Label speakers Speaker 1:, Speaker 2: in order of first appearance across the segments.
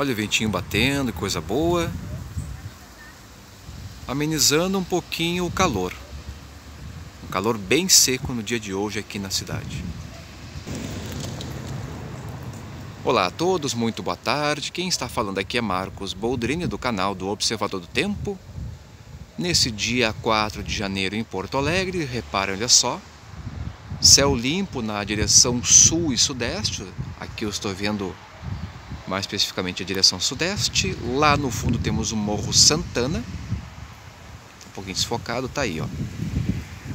Speaker 1: Olha o ventinho batendo, coisa boa. Amenizando um pouquinho o calor. Um calor bem seco no dia de hoje aqui na cidade. Olá a todos, muito boa tarde. Quem está falando aqui é Marcos Boldrini do canal do Observador do Tempo. Nesse dia 4 de janeiro em Porto Alegre, reparem, olha só, céu limpo na direção sul e sudeste. Aqui eu estou vendo mais especificamente a direção sudeste. Lá no fundo temos o Morro Santana. Um pouquinho desfocado, tá aí, ó.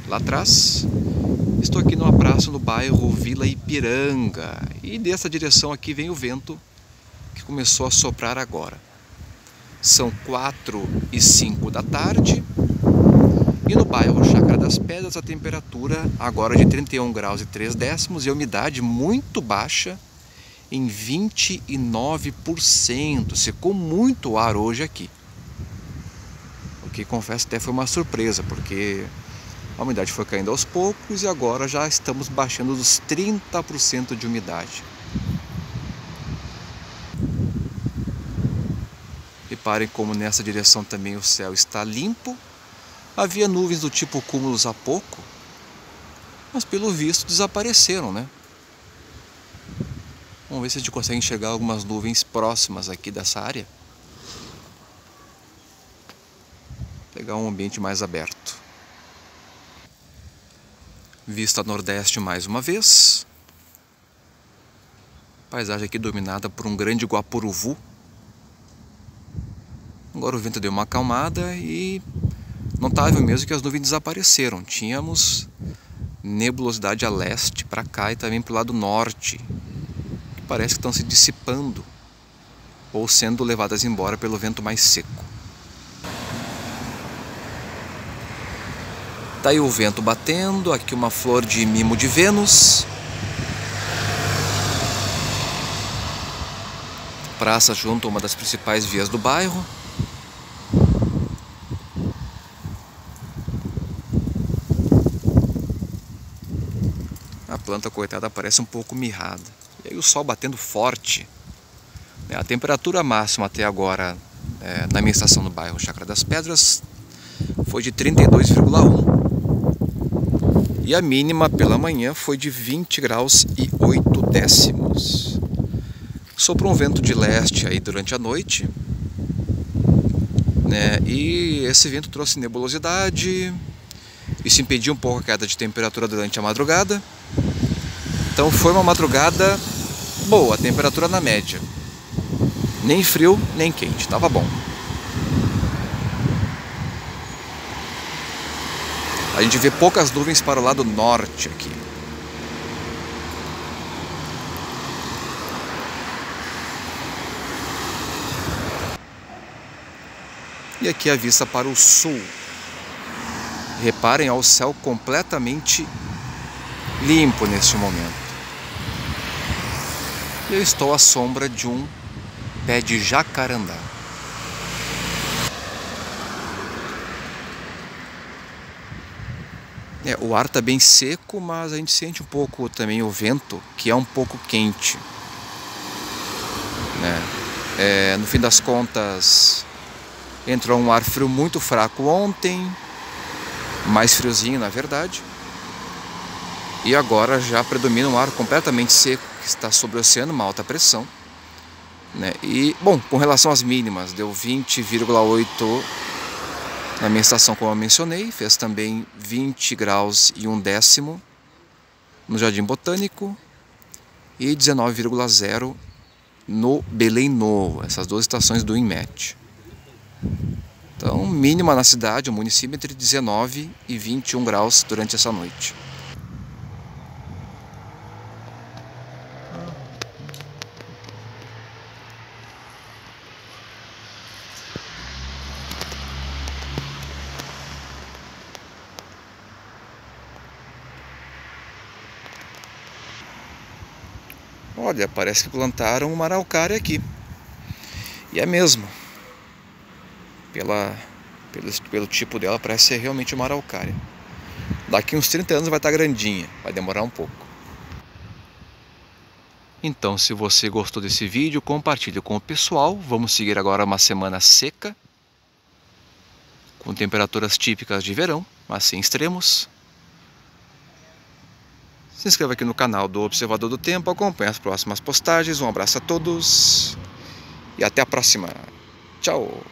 Speaker 1: Lá atrás, estou aqui numa praça no bairro Vila Ipiranga. E dessa direção aqui vem o vento que começou a soprar agora. São 4 e 5 da tarde. E no bairro Chácara das Pedras a temperatura agora de 31 graus e 3 décimos e a umidade muito baixa em 29%. Secou muito ar hoje aqui. O que confesso até foi uma surpresa, porque a umidade foi caindo aos poucos e agora já estamos baixando dos 30% de umidade. Reparem como nessa direção também o céu está limpo. Havia nuvens do tipo cúmulos há pouco, mas pelo visto desapareceram, né? Vamos ver se a gente consegue enxergar algumas nuvens próximas aqui dessa área. Pegar um ambiente mais aberto. Vista nordeste mais uma vez. Paisagem aqui dominada por um grande guapuruvu. Agora o vento deu uma acalmada e notável mesmo que as nuvens desapareceram. Tínhamos nebulosidade a leste para cá e também para o lado norte parece que estão se dissipando ou sendo levadas embora pelo vento mais seco. Tá aí o vento batendo, aqui uma flor de mimo de Vênus. Praça junto a uma das principais vias do bairro. A planta coitada parece um pouco mirrada. E aí o sol batendo forte. A temperatura máxima até agora é, na minha estação no bairro Chácara das Pedras foi de 32,1 e a mínima pela manhã foi de 20 graus e 8 décimos. Soprou um vento de leste aí durante a noite né? e esse vento trouxe nebulosidade, isso impediu um pouco a queda de temperatura durante a madrugada. Então foi uma madrugada boa, temperatura na média. Nem frio, nem quente, estava bom. A gente vê poucas nuvens para o lado norte aqui. E aqui a vista para o sul. Reparem ao céu completamente limpo neste momento. Eu estou à sombra de um pé de jacarandá. É, o ar está bem seco, mas a gente sente um pouco também o vento, que é um pouco quente. Né? É, no fim das contas, entrou um ar frio muito fraco ontem, mais friozinho na verdade, e agora já predomina um ar completamente seco que está sobre o oceano, uma alta pressão. Né? E, bom, com relação às mínimas, deu 20,8 na minha estação, como eu mencionei, fez também 20 graus e um décimo no Jardim Botânico e 19,0 no Belém Novo, essas duas estações do INMET. Então, mínima na cidade, o município, entre 19 e 21 graus durante essa noite. Olha, parece que plantaram uma araucária aqui. E é mesmo. Pela, pelo, pelo tipo dela, parece ser realmente uma araucária. Daqui uns 30 anos vai estar grandinha, vai demorar um pouco. Então, se você gostou desse vídeo, compartilhe com o pessoal. Vamos seguir agora uma semana seca, com temperaturas típicas de verão, mas sem extremos. Se inscreva aqui no canal do Observador do Tempo, acompanhe as próximas postagens. Um abraço a todos e até a próxima. Tchau!